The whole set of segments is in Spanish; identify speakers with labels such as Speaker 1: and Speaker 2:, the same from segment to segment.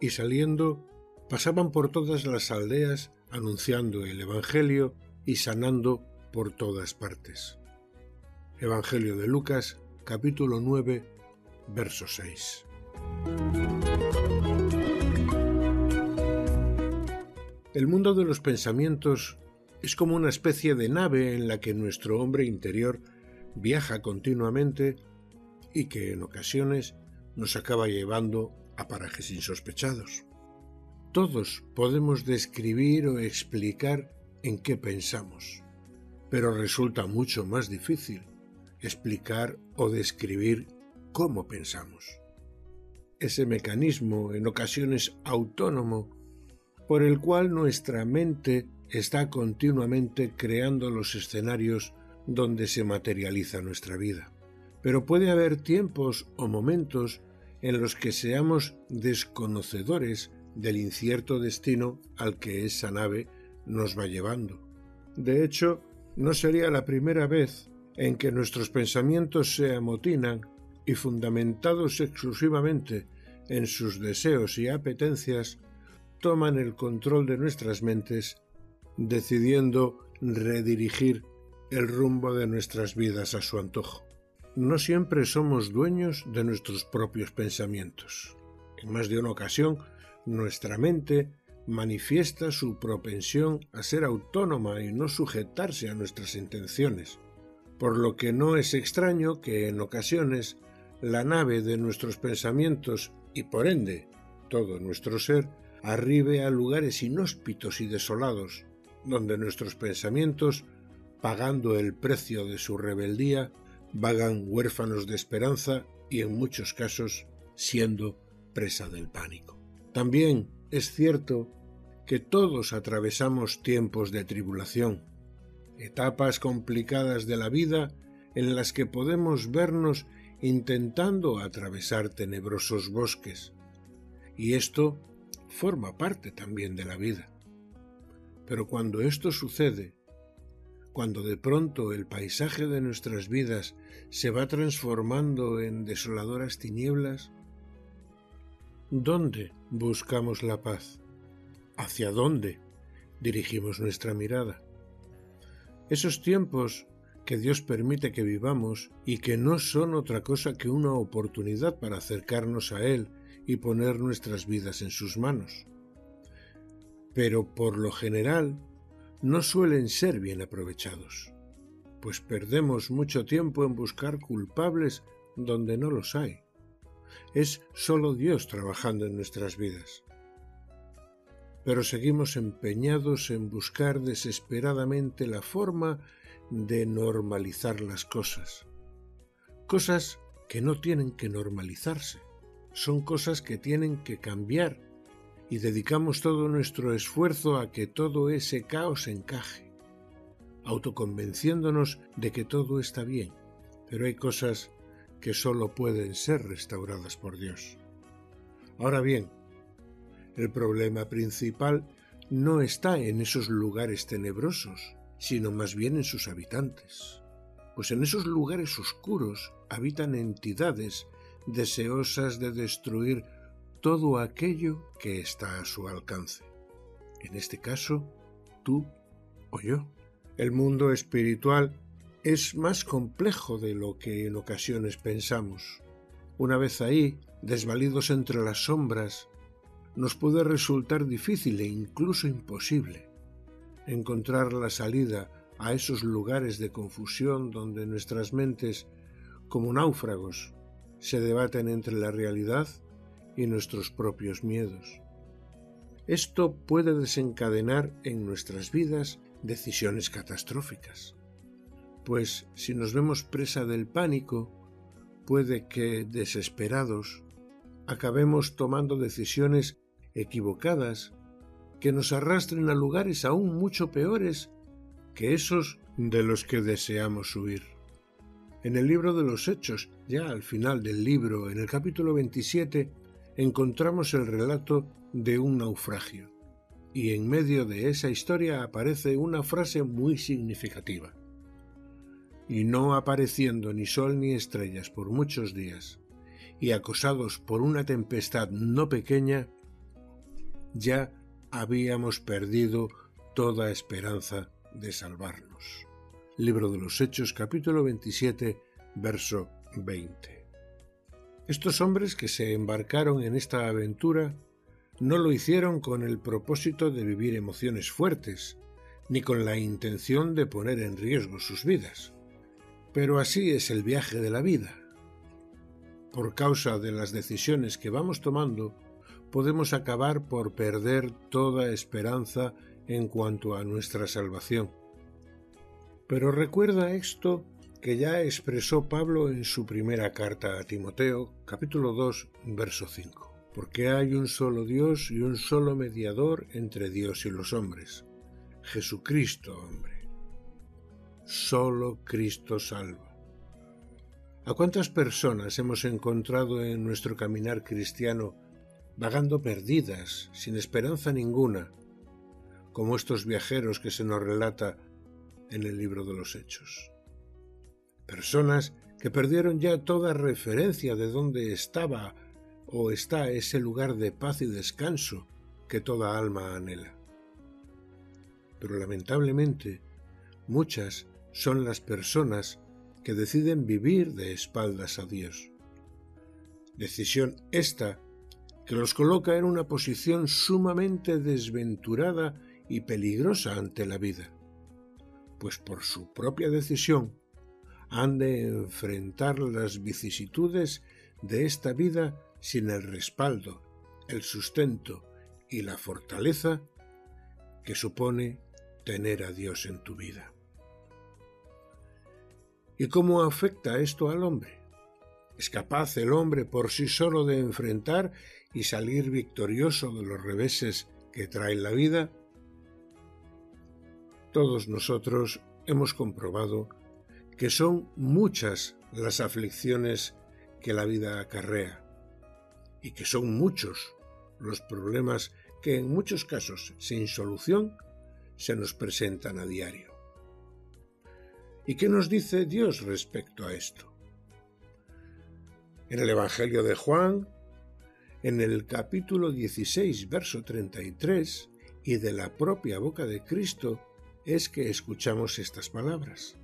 Speaker 1: Y saliendo, pasaban por todas las aldeas anunciando el Evangelio y sanando por todas partes. Evangelio de Lucas, capítulo 9, verso 6. El mundo de los pensamientos es como una especie de nave en la que nuestro hombre interior viaja continuamente y que en ocasiones nos acaba llevando a parajes insospechados. Todos podemos describir o explicar en qué pensamos, pero resulta mucho más difícil explicar o describir cómo pensamos. Ese mecanismo, en ocasiones autónomo, por el cual nuestra mente está continuamente creando los escenarios donde se materializa nuestra vida. Pero puede haber tiempos o momentos en los que seamos desconocedores del incierto destino al que esa nave nos va llevando. De hecho, no sería la primera vez en que nuestros pensamientos se amotinan y fundamentados exclusivamente en sus deseos y apetencias, toman el control de nuestras mentes, decidiendo redirigir el rumbo de nuestras vidas a su antojo. No siempre somos dueños de nuestros propios pensamientos. En más de una ocasión, nuestra mente manifiesta su propensión a ser autónoma y no sujetarse a nuestras intenciones, por lo que no es extraño que en ocasiones la nave de nuestros pensamientos y por ende todo nuestro ser arribe a lugares inhóspitos y desolados, donde nuestros pensamientos, pagando el precio de su rebeldía, vagan huérfanos de esperanza y en muchos casos siendo presa del pánico. También es cierto que todos atravesamos tiempos de tribulación, etapas complicadas de la vida en las que podemos vernos intentando atravesar tenebrosos bosques. Y esto forma parte también de la vida. Pero cuando esto sucede, cuando de pronto el paisaje de nuestras vidas se va transformando en desoladoras tinieblas, ¿dónde buscamos la paz? ¿Hacia dónde dirigimos nuestra mirada? Esos tiempos que Dios permite que vivamos y que no son otra cosa que una oportunidad para acercarnos a Él y poner nuestras vidas en sus manos. Pero por lo general no suelen ser bien aprovechados, pues perdemos mucho tiempo en buscar culpables donde no los hay. Es solo Dios trabajando en nuestras vidas pero seguimos empeñados en buscar desesperadamente la forma de normalizar las cosas. Cosas que no tienen que normalizarse, son cosas que tienen que cambiar y dedicamos todo nuestro esfuerzo a que todo ese caos encaje, autoconvenciéndonos de que todo está bien, pero hay cosas que sólo pueden ser restauradas por Dios. Ahora bien, el problema principal no está en esos lugares tenebrosos, sino más bien en sus habitantes. Pues en esos lugares oscuros habitan entidades deseosas de destruir todo aquello que está a su alcance. En este caso, tú o yo. El mundo espiritual es más complejo de lo que en ocasiones pensamos. Una vez ahí, desvalidos entre las sombras, nos puede resultar difícil e incluso imposible encontrar la salida a esos lugares de confusión donde nuestras mentes, como náufragos, se debaten entre la realidad y nuestros propios miedos. Esto puede desencadenar en nuestras vidas decisiones catastróficas, pues si nos vemos presa del pánico, puede que, desesperados, acabemos tomando decisiones equivocadas que nos arrastren a lugares aún mucho peores que esos de los que deseamos huir. En el libro de los Hechos, ya al final del libro, en el capítulo 27, encontramos el relato de un naufragio, y en medio de esa historia aparece una frase muy significativa y no apareciendo ni sol ni estrellas por muchos días, y acosados por una tempestad no pequeña, ya habíamos perdido toda esperanza de salvarnos. Libro de los Hechos capítulo 27 verso 20. Estos hombres que se embarcaron en esta aventura no lo hicieron con el propósito de vivir emociones fuertes, ni con la intención de poner en riesgo sus vidas. Pero así es el viaje de la vida. Por causa de las decisiones que vamos tomando, podemos acabar por perder toda esperanza en cuanto a nuestra salvación. Pero recuerda esto que ya expresó Pablo en su primera carta a Timoteo, capítulo 2, verso 5. Porque hay un solo Dios y un solo mediador entre Dios y los hombres, Jesucristo hombre Solo Cristo salva. ¿A cuántas personas hemos encontrado en nuestro caminar cristiano vagando perdidas, sin esperanza ninguna, como estos viajeros que se nos relata en el libro de los Hechos? Personas que perdieron ya toda referencia de dónde estaba o está ese lugar de paz y descanso que toda alma anhela. Pero lamentablemente, muchas son las personas que deciden vivir de espaldas a Dios. Decisión esta que los coloca en una posición sumamente desventurada y peligrosa ante la vida, pues por su propia decisión han de enfrentar las vicisitudes de esta vida sin el respaldo, el sustento y la fortaleza que supone tener a Dios en tu vida. ¿Y cómo afecta esto al hombre? ¿Es capaz el hombre por sí solo de enfrentar y salir victorioso de los reveses que trae la vida? Todos nosotros hemos comprobado que son muchas las aflicciones que la vida acarrea y que son muchos los problemas que en muchos casos sin solución se nos presentan a diario. ¿Y qué nos dice Dios respecto a esto? En el Evangelio de Juan, en el capítulo 16, verso 33, y de la propia boca de Cristo, es que escuchamos estas palabras.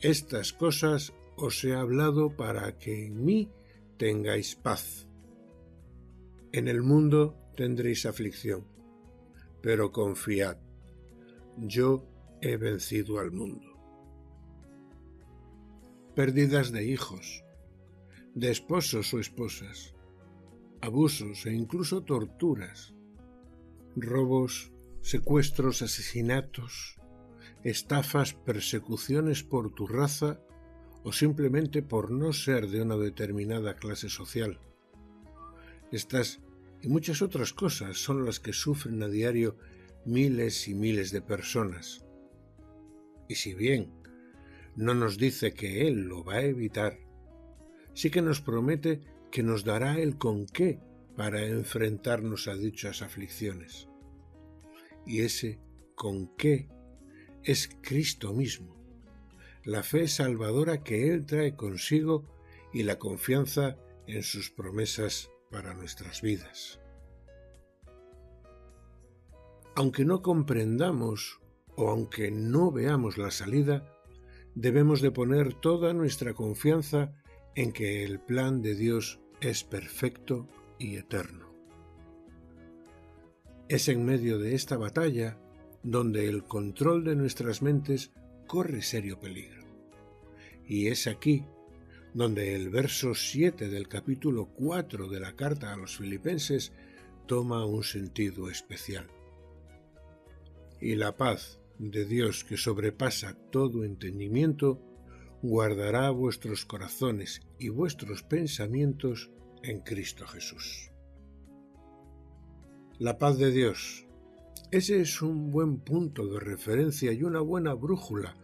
Speaker 1: Estas cosas os he hablado para que en mí tengáis paz. En el mundo tendréis aflicción, pero confiad, yo he vencido al mundo pérdidas de hijos, de esposos o esposas, abusos e incluso torturas, robos, secuestros, asesinatos, estafas, persecuciones por tu raza o simplemente por no ser de una determinada clase social. Estas y muchas otras cosas son las que sufren a diario miles y miles de personas. Y si bien no nos dice que Él lo va a evitar, sí que nos promete que nos dará el con qué para enfrentarnos a dichas aflicciones. Y ese con qué es Cristo mismo, la fe salvadora que Él trae consigo y la confianza en sus promesas para nuestras vidas. Aunque no comprendamos o aunque no veamos la salida, debemos de poner toda nuestra confianza en que el plan de Dios es perfecto y eterno. Es en medio de esta batalla donde el control de nuestras mentes corre serio peligro. Y es aquí donde el verso 7 del capítulo 4 de la carta a los filipenses toma un sentido especial. Y la paz de Dios que sobrepasa todo entendimiento, guardará vuestros corazones y vuestros pensamientos en Cristo Jesús. La paz de Dios. Ese es un buen punto de referencia y una buena brújula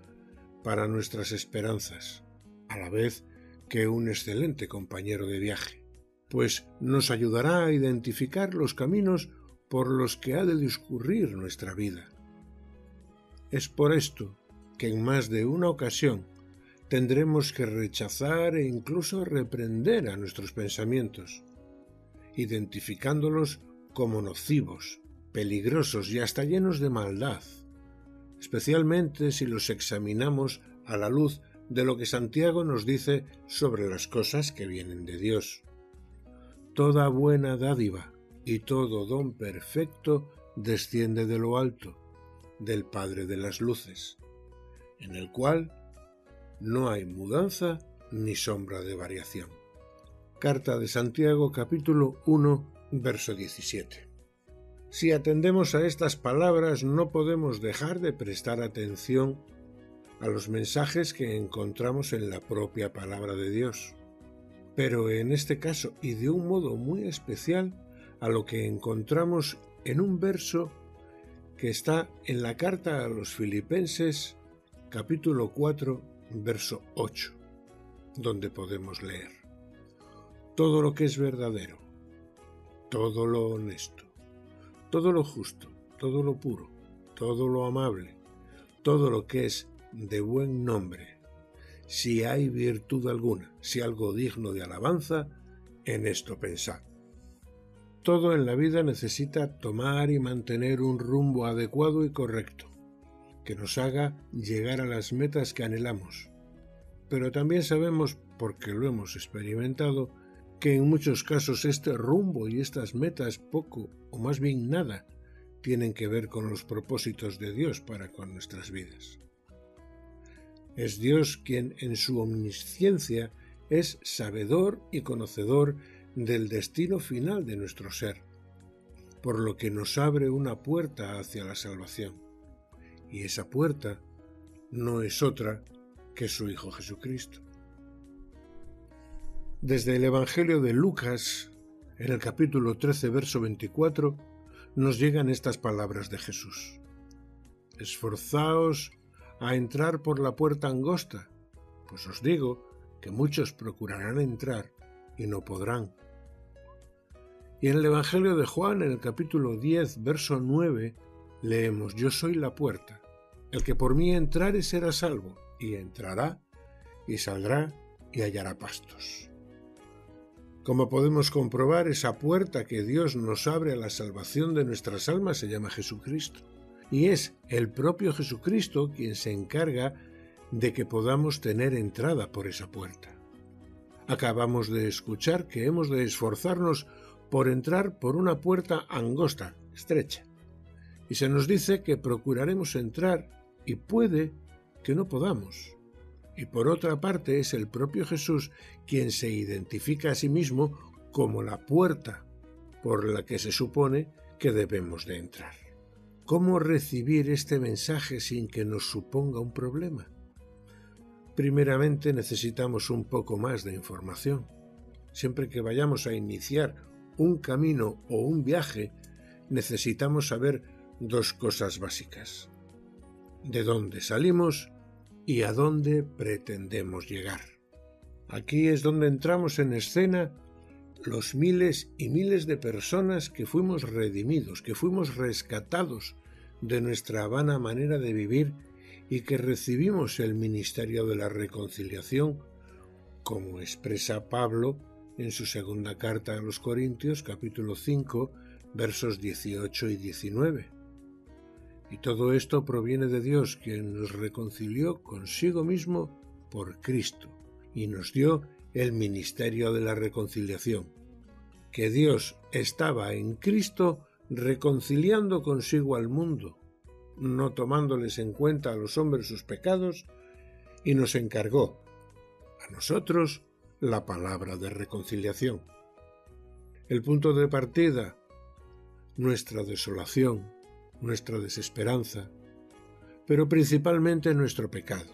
Speaker 1: para nuestras esperanzas, a la vez que un excelente compañero de viaje, pues nos ayudará a identificar los caminos por los que ha de discurrir nuestra vida. Es por esto que en más de una ocasión tendremos que rechazar e incluso reprender a nuestros pensamientos, identificándolos como nocivos, peligrosos y hasta llenos de maldad, especialmente si los examinamos a la luz de lo que Santiago nos dice sobre las cosas que vienen de Dios. Toda buena dádiva y todo don perfecto desciende de lo alto, del Padre de las Luces, en el cual no hay mudanza ni sombra de variación. Carta de Santiago capítulo 1 verso 17. Si atendemos a estas palabras no podemos dejar de prestar atención a los mensajes que encontramos en la propia palabra de Dios. Pero en este caso, y de un modo muy especial, a lo que encontramos en un verso que está en la carta a los filipenses capítulo 4 verso 8, donde podemos leer todo lo que es verdadero, todo lo honesto, todo lo justo, todo lo puro, todo lo amable, todo lo que es de buen nombre, si hay virtud alguna, si algo digno de alabanza, en esto pensad. Todo en la vida necesita tomar y mantener un rumbo adecuado y correcto, que nos haga llegar a las metas que anhelamos. Pero también sabemos, porque lo hemos experimentado, que en muchos casos este rumbo y estas metas poco o más bien nada tienen que ver con los propósitos de Dios para con nuestras vidas. Es Dios quien en su omnisciencia es sabedor y conocedor del destino final de nuestro ser, por lo que nos abre una puerta hacia la salvación. Y esa puerta no es otra que su Hijo Jesucristo. Desde el Evangelio de Lucas, en el capítulo 13, verso 24, nos llegan estas palabras de Jesús. Esforzaos a entrar por la puerta angosta, pues os digo que muchos procurarán entrar y no podrán. Y en el Evangelio de Juan, en el capítulo 10, verso 9, leemos, Yo soy la puerta, el que por mí entrare será salvo, y entrará, y saldrá, y hallará pastos. Como podemos comprobar, esa puerta que Dios nos abre a la salvación de nuestras almas se llama Jesucristo y es el propio Jesucristo quien se encarga de que podamos tener entrada por esa puerta. Acabamos de escuchar que hemos de esforzarnos por entrar por una puerta angosta, estrecha, y se nos dice que procuraremos entrar y puede que no podamos. Y por otra parte es el propio Jesús quien se identifica a sí mismo como la puerta por la que se supone que debemos de entrar. ¿Cómo recibir este mensaje sin que nos suponga un problema? Primeramente necesitamos un poco más de información. Siempre que vayamos a iniciar un camino o un viaje, necesitamos saber dos cosas básicas. De dónde salimos y a dónde pretendemos llegar. Aquí es donde entramos en escena los miles y miles de personas que fuimos redimidos, que fuimos rescatados de nuestra vana manera de vivir y que recibimos el ministerio de la reconciliación, como expresa Pablo en su segunda carta a los Corintios capítulo 5 versos 18 y 19. Y todo esto proviene de Dios, quien nos reconcilió consigo mismo por Cristo y nos dio el ministerio de la reconciliación, que Dios estaba en Cristo reconciliando consigo al mundo, no tomándoles en cuenta a los hombres sus pecados, y nos encargó a nosotros la palabra de reconciliación. El punto de partida, nuestra desolación, nuestra desesperanza, pero principalmente nuestro pecado.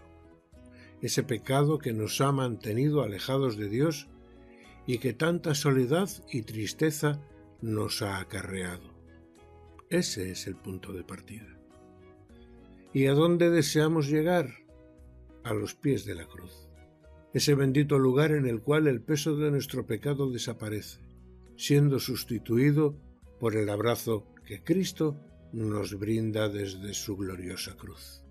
Speaker 1: Ese pecado que nos ha mantenido alejados de Dios y que tanta soledad y tristeza nos ha acarreado. Ese es el punto de partida. ¿Y a dónde deseamos llegar? A los pies de la cruz. Ese bendito lugar en el cual el peso de nuestro pecado desaparece, siendo sustituido por el abrazo que Cristo nos brinda desde su gloriosa cruz.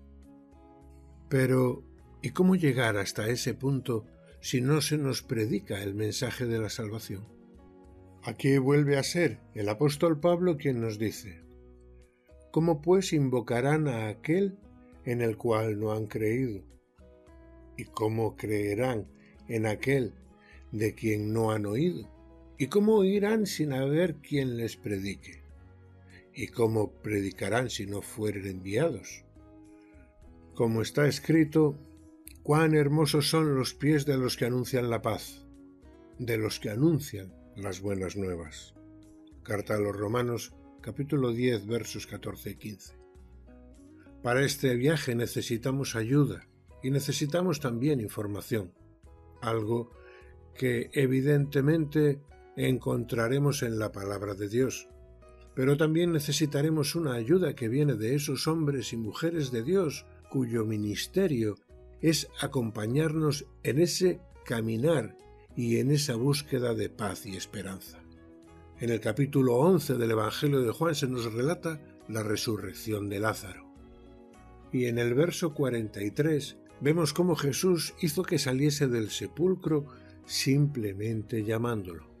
Speaker 1: Pero, ¿y cómo llegar hasta ese punto si no se nos predica el mensaje de la salvación? Aquí vuelve a ser el apóstol Pablo quien nos dice, ¿Cómo pues invocarán a aquel en el cual no han creído? ¿Y cómo creerán en aquel de quien no han oído? ¿Y cómo oirán sin haber quien les predique? ¿Y cómo predicarán si no fueren enviados? Como está escrito, cuán hermosos son los pies de los que anuncian la paz, de los que anuncian las buenas nuevas. Carta a los Romanos, capítulo 10, versos 14 y 15. Para este viaje necesitamos ayuda y necesitamos también información, algo que evidentemente encontraremos en la palabra de Dios, pero también necesitaremos una ayuda que viene de esos hombres y mujeres de Dios cuyo ministerio es acompañarnos en ese caminar y en esa búsqueda de paz y esperanza. En el capítulo 11 del Evangelio de Juan se nos relata la resurrección de Lázaro. Y en el verso 43 vemos cómo Jesús hizo que saliese del sepulcro simplemente llamándolo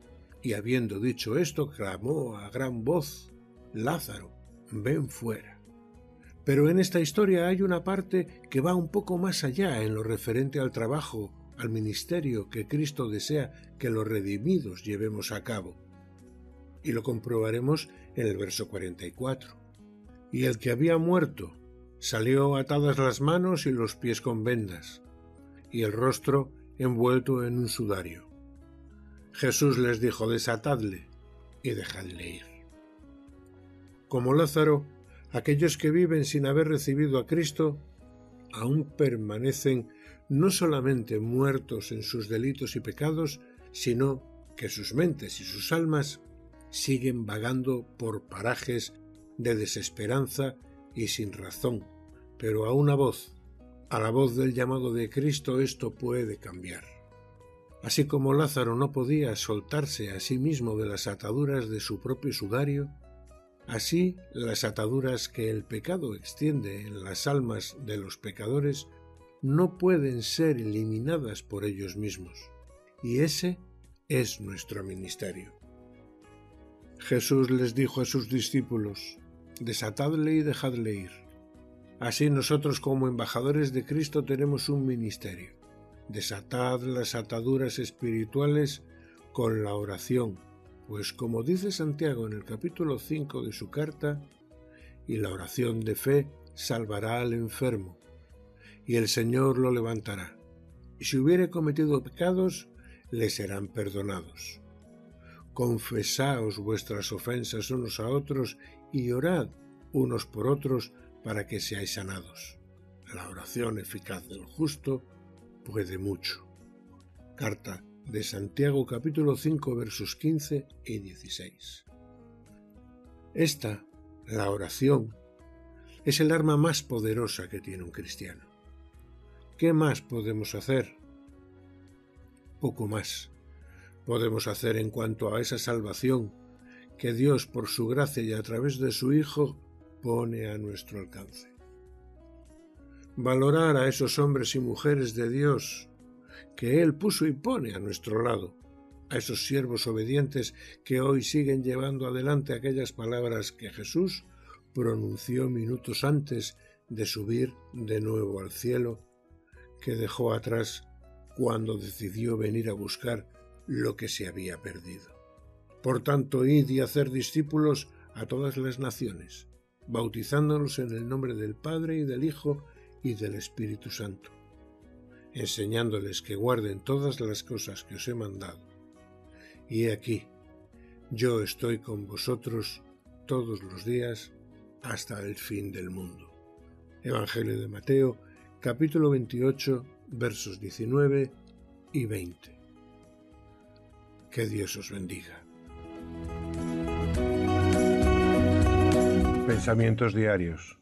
Speaker 1: y habiendo dicho esto, clamó a gran voz, Lázaro, ven fuera. Pero en esta historia hay una parte que va un poco más allá en lo referente al trabajo, al ministerio que Cristo desea que los redimidos llevemos a cabo. Y lo comprobaremos en el verso 44. Y el que había muerto salió atadas las manos y los pies con vendas, y el rostro envuelto en un sudario. Jesús les dijo, desatadle y dejadle ir. Como Lázaro, aquellos que viven sin haber recibido a Cristo aún permanecen no solamente muertos en sus delitos y pecados, sino que sus mentes y sus almas siguen vagando por parajes de desesperanza y sin razón. Pero a una voz, a la voz del llamado de Cristo, esto puede cambiar. Así como Lázaro no podía soltarse a sí mismo de las ataduras de su propio sudario, así las ataduras que el pecado extiende en las almas de los pecadores no pueden ser eliminadas por ellos mismos. Y ese es nuestro ministerio. Jesús les dijo a sus discípulos, desatadle y dejadle ir. Así nosotros como embajadores de Cristo tenemos un ministerio desatad las ataduras espirituales con la oración, pues como dice Santiago en el capítulo 5 de su carta, y la oración de fe salvará al enfermo, y el Señor lo levantará, y si hubiere cometido pecados, le serán perdonados. Confesaos vuestras ofensas unos a otros y orad unos por otros para que seáis sanados. La oración eficaz del justo puede mucho. Carta de Santiago capítulo 5 versos 15 y 16. Esta, la oración, es el arma más poderosa que tiene un cristiano. ¿Qué más podemos hacer? Poco más podemos hacer en cuanto a esa salvación que Dios por su gracia y a través de su Hijo pone a nuestro alcance valorar a esos hombres y mujeres de Dios que Él puso y pone a nuestro lado, a esos siervos obedientes que hoy siguen llevando adelante aquellas palabras que Jesús pronunció minutos antes de subir de nuevo al cielo, que dejó atrás cuando decidió venir a buscar lo que se había perdido. Por tanto, id y hacer discípulos a todas las naciones, bautizándolos en el nombre del Padre y del Hijo y del Espíritu Santo, enseñándoles que guarden todas las cosas que os he mandado. Y he aquí, yo estoy con vosotros todos los días hasta el fin del mundo. Evangelio de Mateo, capítulo 28, versos 19 y 20. Que Dios os bendiga.
Speaker 2: Pensamientos diarios.